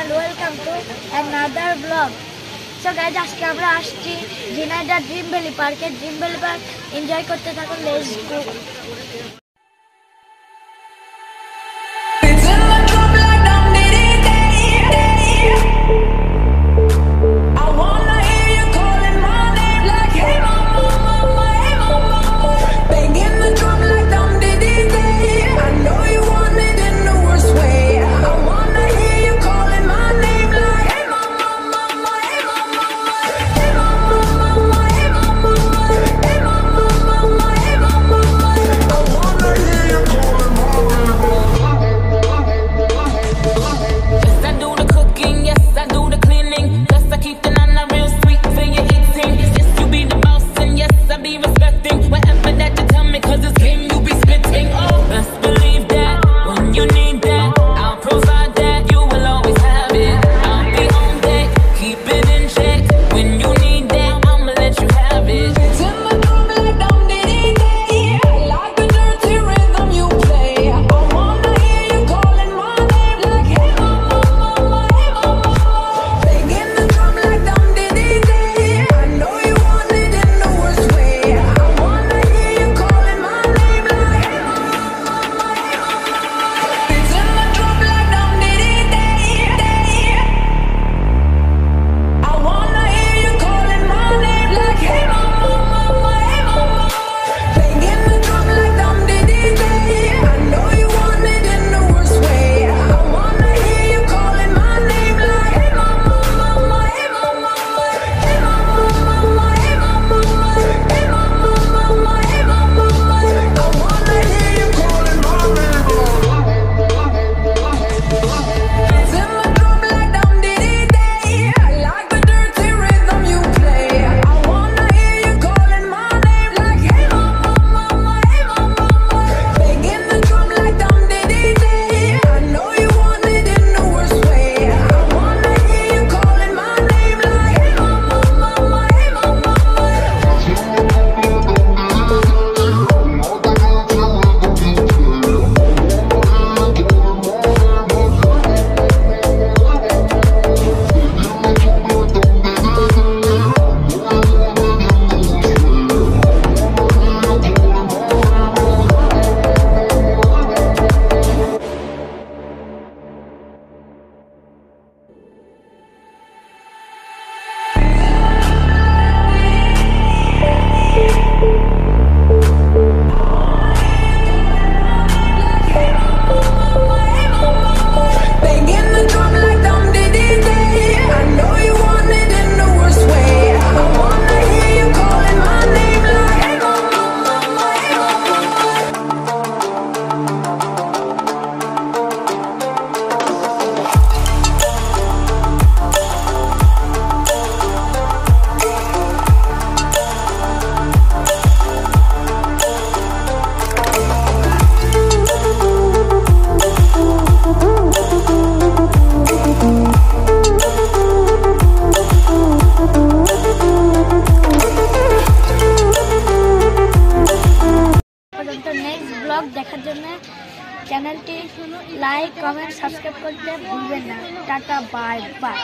and welcome to another vlog. So guys আজকে আমরা আসছি ঝিনাইদা ড্রিম ভ্যালি পার্কে ড্রিম ভ্যালি পার্ক এনজয় করতে থাকুন ব্লগ দেখার জন্য চ্যানেলটি লাইক কমেন্ট সাবস্ক্রাইব করতে ভুলবেন না। Tata bye bye.